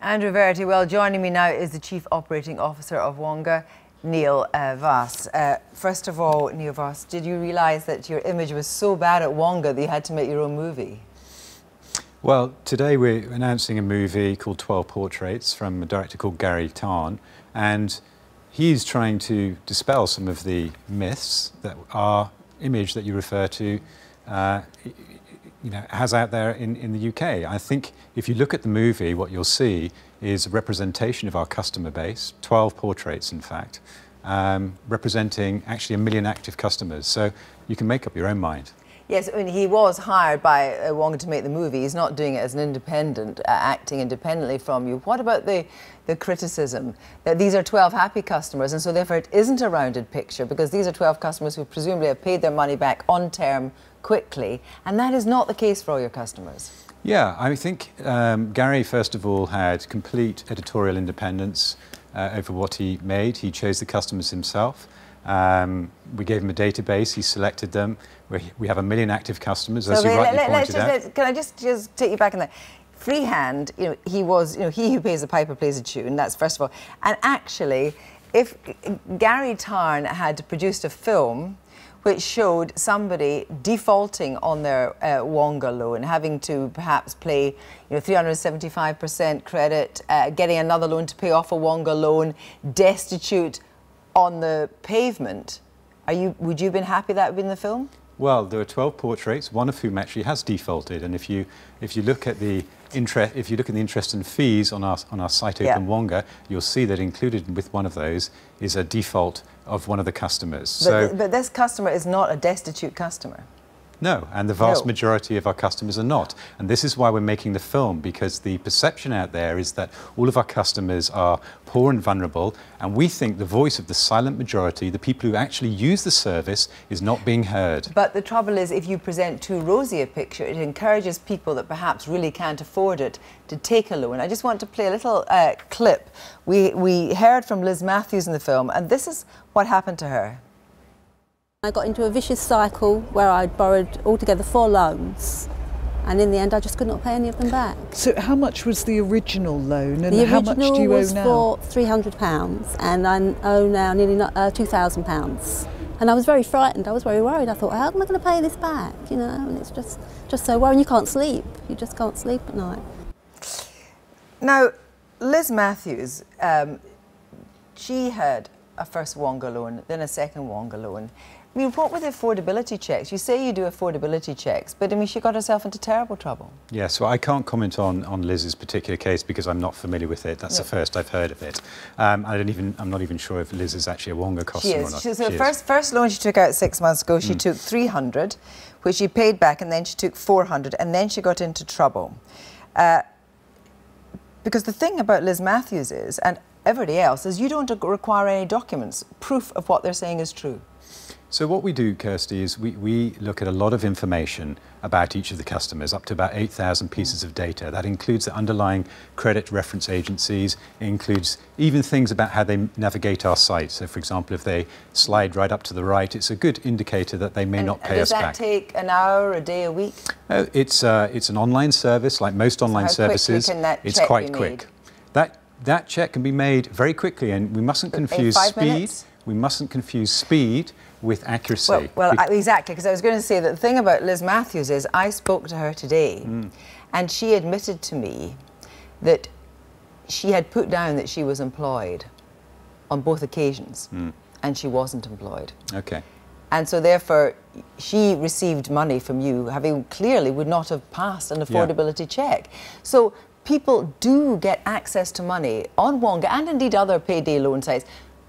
Andrew Verity, well, joining me now is the Chief Operating Officer of Wonga, Niall uh, Wass. Uh, first of all, Niall Wass, did you realise that your image was so bad at Wonga that you had to make your own movie? Well, today we're announcing a movie called 12 Portraits from a director called Gary Tarn, and he's trying to dispel some of the myths that our image that you refer to uh, you know, has out there in, in the UK. I think if you look at the movie, what you'll see is a representation of our customer base, 12 portraits in fact, um, representing actually a million active customers. So you can make up your own mind. Yes, I mean, he was hired by uh, Wonga to make the movie. He's not doing it as an independent, uh, acting independently from you. What about the, the criticism that these are 12 happy customers and so therefore it isn't a rounded picture because these are 12 customers who presumably have paid their money back on term quickly and that is not the case for all your customers? Yeah, I think um, Gary, first of all, had complete editorial independence uh, over what he made. He chose the customers himself. Um, we gave him a database, he selected them. We, we have a million active customers, as so, you rightly let, pointed let, out. can I just, just take you back in there? Freehand, you know, he was, you know, he who pays the piper plays a tune, that's first of all. And actually, if Gary Tarn had produced a film which showed somebody defaulting on their uh, Wonga loan, having to perhaps play you know, 375% credit, uh, getting another loan to pay off a Wonga loan, destitute on the pavement. Are you, would you have been happy that would be in the film? Well, there are 12 portraits, one of whom actually has defaulted. And if you, if you look at the interest, if you look at the interest and fees on our, on our site Open yeah. Wonga, you'll see that included with one of those is a default of one of the customers. But, so, but this customer is not a destitute customer. No, and the vast no. majority of our customers are not. And this is why we're making the film, because the perception out there is that all of our customers are poor and vulnerable, and we think the voice of the silent majority, the people who actually use the service, is not being heard. But the trouble is, if you present too rosy a picture, it encourages people that perhaps really can't afford it to take a loan. I just want to play a little uh, clip. We, we heard from Liz Matthews in the film, and this is what happened to her. I got into a vicious cycle where I'd borrowed altogether four loans and in the end I just could not pay any of them back. So how much was the original loan and the how much do you owe now? The original was for £300 and I owe now nearly uh, £2,000. And I was very frightened, I was very worried. I thought, how am I going to pay this back? You know, and it's just, just so worrying. You can't sleep, you just can't sleep at night. Now, Liz Matthews, um, she had a first Wonga loan, then a second Wonga loan. I mean, what were the affordability checks? You say you do affordability checks, but I mean, she got herself into terrible trouble. Yes, so I can't comment on, on Liz's particular case because I'm not familiar with it. That's no. the first I've heard of it. Um, I don't even, I'm not even sure if Liz is actually a Wonga customer she is. or not. She, so she first, is. first loan she took out six months ago, she mm. took 300, which she paid back, and then she took 400, and then she got into trouble. Uh, because the thing about Liz Matthews is, and everybody else, is you don't require any documents, proof of what they're saying is true. So what we do, Kirsty, is we, we look at a lot of information about each of the customers, up to about 8,000 pieces of data. That includes the underlying credit reference agencies, it includes even things about how they navigate our site. So, for example, if they slide right up to the right, it's a good indicator that they may and not pay us back. Does that take an hour, a day, a week? Uh, it's, uh, it's an online service, like most online so services. it's quite quick. That, that check can be made very quickly, and we mustn't confuse speed. Minutes? We mustn't confuse speed with accuracy. Well, well Be exactly, because I was going to say that the thing about Liz Matthews is I spoke to her today mm. and she admitted to me that she had put down that she was employed on both occasions mm. and she wasn't employed. Okay. And so therefore she received money from you having clearly would not have passed an affordability yeah. check. So people do get access to money on Wonga and indeed other payday loan sites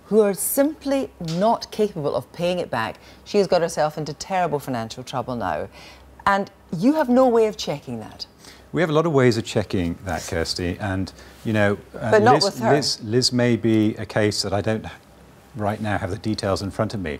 who are simply not capable of paying it back. She has got herself into terrible financial trouble now. And you have no way of checking that. We have a lot of ways of checking that, Kirsty, and you know, uh, but not Liz, with her. Liz, Liz may be a case that I don't right now have the details in front of me.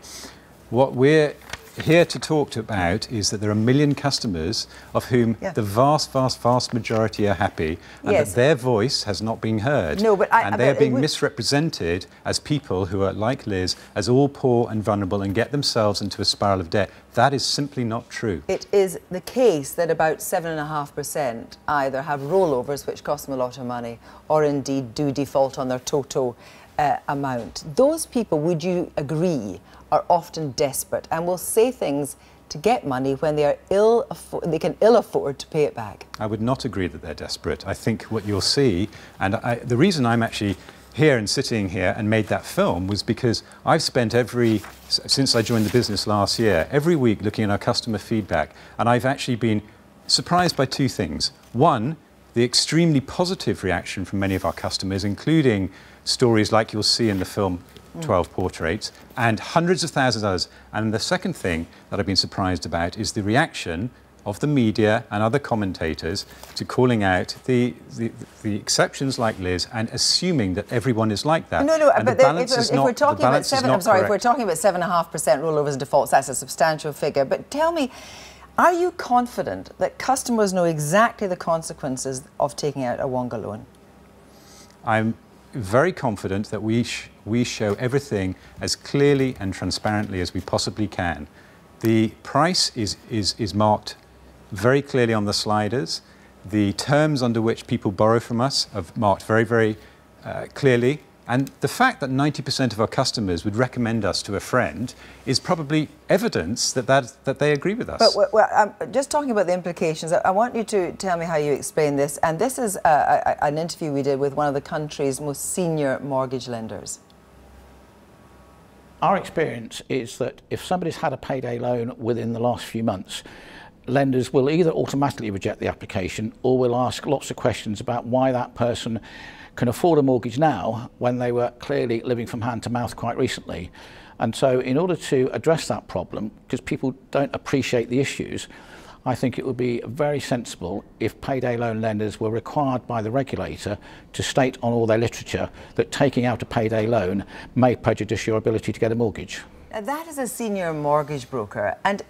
What we're here to talk to about is that there are a million customers of whom Yeah. the vast, vast, vast majority are happy and Yes. that their voice has not been heard. No, but I- and they are being misrepresented as people who are like Liz, as all poor and vulnerable and get themselves into a spiral of debt. That is simply not true. It is the case that about 7.5% either have rollovers, which cost them a lot of money, or indeed do default on their total uh, amount. Those people, would you agree, are often desperate and will say things to get money when they are ill, they can ill afford to pay it back. I would not agree that they're desperate. I think what you'll see, and I, the reason I'm actually here and sitting here and made that film was because I've spent every, since I joined the business last year, every week looking at our customer feedback, and I've actually been surprised by two things. One, the extremely positive reaction from many of our customers, including stories like you'll see in the film 12 portraits, and hundreds of thousands of others. And the second thing that I've been surprised about is the reaction of the media and other commentators to calling out the, the, the exceptions like Liz and assuming that everyone is like that. No, no, and but the balance if, is if not, we're talking about seven, I'm sorry, if we're talking about seven and a half percent rollovers and defaults, that's a substantial figure. But tell me, are you confident that customers know exactly the consequences of taking out a Wonga loan? I'm very confident that we, sh- we show everything as clearly and transparently as we possibly can. The price is, is, is marked very clearly on the sliders. The terms under which people borrow from us are marked very, very uh, clearly. And the fact that 90% of our customers would recommend us to a friend is probably evidence that, that, that they agree with us. But well, well, um, just talking about the implications, I, I want you to tell me how you explain this. And this is uh, a, an interview we did with one of the country's most senior mortgage lenders. Our experience is that if somebody's had a payday loan within the last few months, lenders will either automatically reject the application or will ask lots of questions about why that person can afford a mortgage now when they were clearly living from hand to mouth quite recently. And so, in order to address that problem, because people don't appreciate the issues, I think it would be very sensible if payday loan lenders were required by the regulator to state on all their literature that taking out a payday loan may prejudice your ability to get a mortgage. That is a senior mortgage broker. And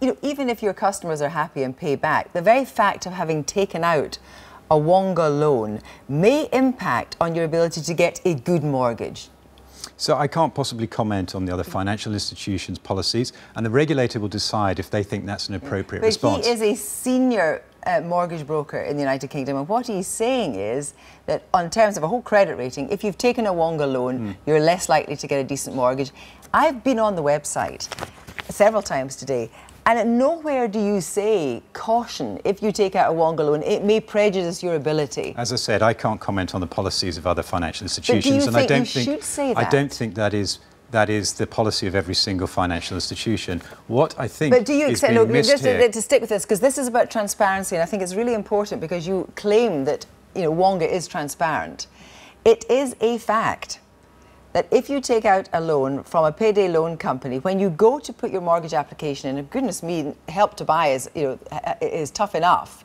you know, even if your customers are happy and pay back, the very fact of having taken out a Wonga loan may impact on your ability to get a good mortgage. So I can't possibly comment on the other financial institutions' policies, and the regulator will decide if they think that's an appropriate But response. he is a senior uh, mortgage broker in the United Kingdom, and what he's saying is that, on terms of a whole credit rating, if you've taken a Wonga loan, Hmm. you're less likely to get a decent mortgage. I've been on the website several times today, and nowhere do you say caution if you take out a Wonga loan, it may prejudice your ability. As I said, I can't comment on the policies of other financial institutions, and I don't think should say I don't think that is that is the policy of every single financial institution. What I think But do you accept, no, just to, to stick with this, because this is about transparency, and I think it's really important because you claim that you know Wonga is transparent. It is a fact that if you take out a loan from a payday loan company, when you go to put your mortgage application in, goodness me, help to buy is you know is tough enough.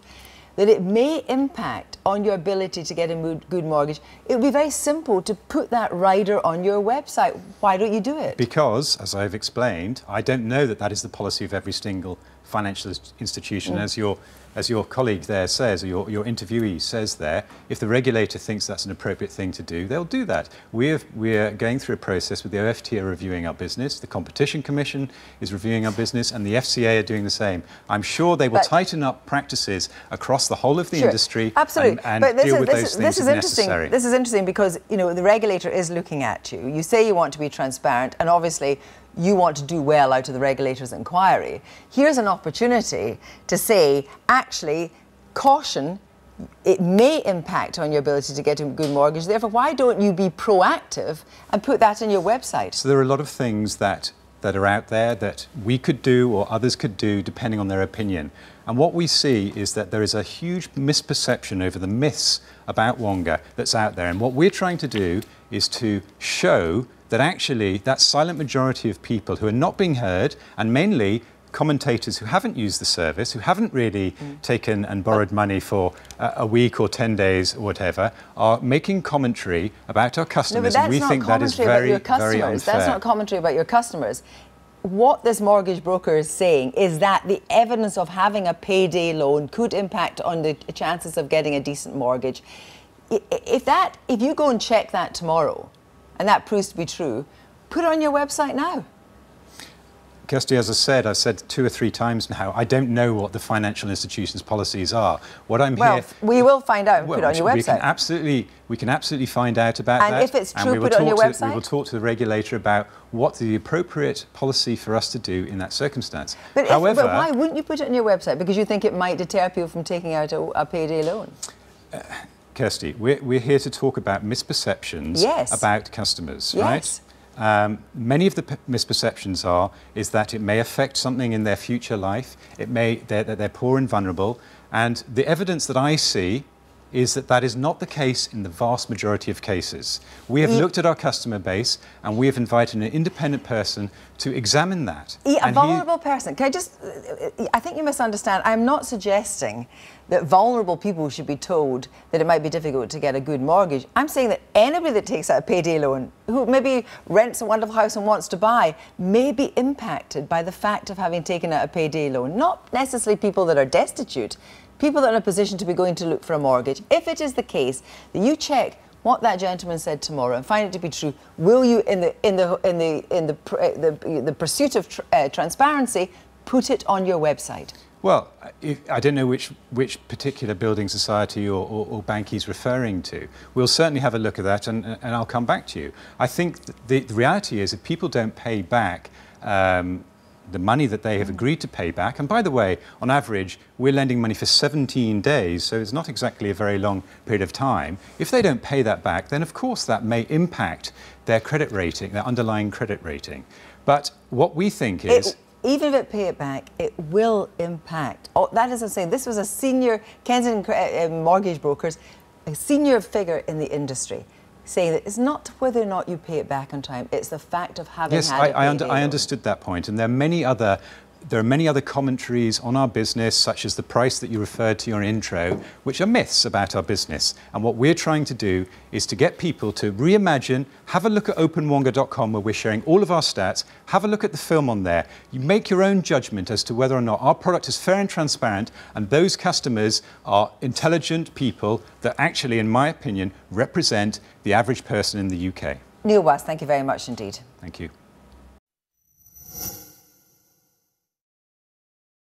That it may impact on your ability to get a good mortgage. It would be very simple to put that rider on your website. Why don't you do it? because, as I've explained, I don't know that that is the policy of every single financial institution. Mm. As your as your colleague there says, or your, your interviewee says there, if the regulator thinks that's an appropriate thing to do, they'll do that. We're, we're going through a process with the OFT are reviewing our business, the Competition Commission is reviewing our business, and the FCA are doing the same. I'm sure they will But- tighten up practices across the whole of the Sure, industry absolutely. and, and this deal is, with those is, things this is if interesting. necessary. This is interesting because you know the regulator is looking at you. You say you want to be transparent, and obviously you want to do well out of the regulator's inquiry. Here's an opportunity to say, actually, caution. It may impact on your ability to get a good mortgage. Therefore, why don't you be proactive and put that on your website? So there are a lot of things that, that are out there that we could do or others could do depending on their opinion. And what we see is that there is a huge misperception over the myths about Wonga that's out there. And what we're trying to do is to show that actually that silent majority of people who are not being heard and mainly commentators who haven't used the service, who haven't really taken and borrowed money for uh, a week or 10 days or whatever, are making commentary about our customers. No, but that's and we not think that is commentary about very, your very customers. That's not commentary about your customers. what this mortgage broker is saying is that the evidence of having a payday loan could impact on the chances of getting a decent mortgage. If that, if you go and check that tomorrow, and that proves to be true, put it on your website now. Kirsty, as I said, I've said two or three times now, I don't know what the financial institutions' policies are. What I'm well, here, we will find out and well, put it on your website. We can absolutely, we can absolutely find out about and that. if it's true, and we put it on your website. We will talk to the regulator about what the appropriate policy for us to do in that circumstance. But, if, However, but why wouldn't you put it on your website? Because you think it might deter people from taking out a, a payday loan. Uh, Kirsty, we're, we're here to talk about misperceptions yes. about customers, yes. right? Um, many of the misperceptions are is that it may affect something in their future life. It may they're, they're poor and vulnerable, and the evidence that I see is that that is not the case in the vast majority of cases. We have mm. looked at our customer base and we have invited an independent person to examine that. Yeah, a vulnerable he, person. Can I just, uh, uh, I think you misunderstand. I'm not suggesting that vulnerable people should be told that it might be difficult to get a good mortgage. I'm saying that anybody that takes out a payday loan, who maybe rents a wonderful house and wants to buy, may be impacted by the fact of having taken out a payday loan. Not necessarily people that are destitute, people that are in a position to be going to look for a mortgage. If it is the case that you check what that gentleman said tomorrow and find it to be true, will you, in the in the in the in the the, the pursuit of tr uh, transparency, put it on your website? Well, I don't know which, which particular building society or, or, or, bank he's referring to. We'll certainly have a look at that and, and I'll come back to you. I think the, the reality is if people don't pay back um, the money that they have agreed to pay back. And by the way, on average, we're lending money for 17 days, so it's not exactly a very long period of time. If they don't pay that back, then of course that may impact their credit rating, their underlying credit rating. But what we think is. It, even if it pay it back, it will impact. Oh, that is I'm saying. This was a senior Kensington uh, mortgage brokers, a senior figure in the industry saying that it's not whether or not you pay it back on time, it's the fact of having yes, had I, I, under, I understood that point, and there are many other there are many other commentaries on our business, such as the price that you referred to in your intro, which are myths about our business. And what we're trying to do is to get people to reimagine, have a look at openwonga.com where we're sharing all of our stats, have a look at the film on there. You make your own judgment as to whether or not our product is fair and transparent, and those customers are intelligent people that actually, in my opinion, represent the average person in the UK. Niall West, thank you very much indeed. Thank you.